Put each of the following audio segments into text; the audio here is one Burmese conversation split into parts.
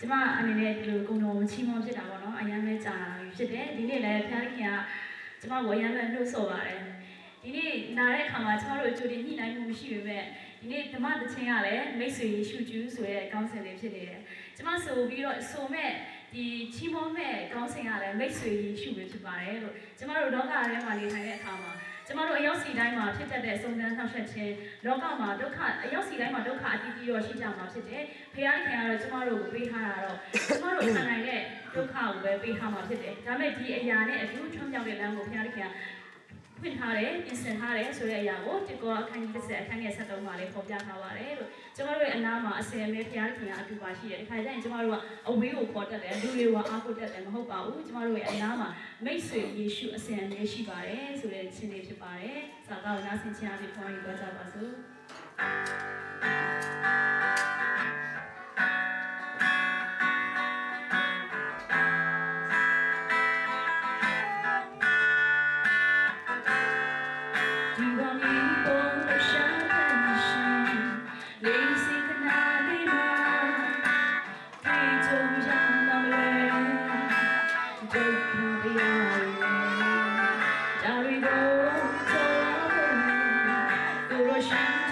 ကျမအနေနဲ့ဒီလိုကုံတော်မချီးမွမ်းဖြစ်တာပေါ့နော်အရင်ပဲကြာလာပြီဖြစ်တယ်ဒီနေ့လည်းဖခင်ကကျမကိုအရင်ပဲနှုတ်ဆော်ပါတယ်ဒီနေ့နားတဲ့အခါမှာကျမတို့ကြိုတင်ညှိနှိုင်းမှုမရှိပေမဲ့ဒီနေ့ဓမ္မသချင်းကလည်းမိတ်ဆွေယေရှုကျူးဆိုတဲ့ကောင်းစဉ်လေးဖြစ်နေတယ်ကျမဆိုပြီးတော့ဆိုမဲ့ ဒီချီးမွမ်းမဲ့ကောင်းစဉ်ကလည်းမိတ်ဆွေယေရှုပဲဖြစ်ပါတယ်လို့ကျမတို့လောကထဲမှာနေထိုင်တဲ့အခါမှာကျမတို့အရောက်စီတိုင်းမှာဖြစ်တတ်တဲ့စုံစမ်းနှောက်ယှက်ခြင်းလောကမှာဒုက္ခအရောက်စီတိုင်းမှာဒုက္ခအတီးတီးရောရှိကြမှာဖြစ်တယ်။ဖခင်ခင်ကတော့ကျမတို့ကိုပေးထားတာတော့ကျမတို့ခံနိုင်တဲ့ဒုက္ခကိုပဲပေးထားမှာဖြစ်တယ်။ဒါပေမဲ့ဒီအရာနဲ့အတူထွန်းမြောက်တဲ့လမ်းကိုဖခင်ခင် ဖွင့်ထားတယ်ပြင်ဆင်ထားတယ်ဆိုတဲ့အရာကိုဒီကောအခန်းကြီး30အခန်းငယ်73မှာလည်းဖော်ပြထားပါတယ်လို့ကျမတို့ရဲ့အနားမှာအစင်မဲဖခင်ခင်ကအတူပါရှိတယ်ဒီခါကျရင်ကျမတို့ကအဝေးကိုခေါ်တက်တယ်လူတွေကအားကိုတက်တယ်မဟုတ်ပါဘူးကျမတို့ရဲ့အနားမှာမိတ်ဆွေယေရှုအစင်မဲရှိပါတယ်ဆိုတဲ့ခြင်းလေးဖြစ်ပါတယ်စာကောက်နားဆင်ခြင်းအဖြစ်ခေါ်ယူကြပါစို့ သော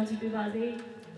want to do that.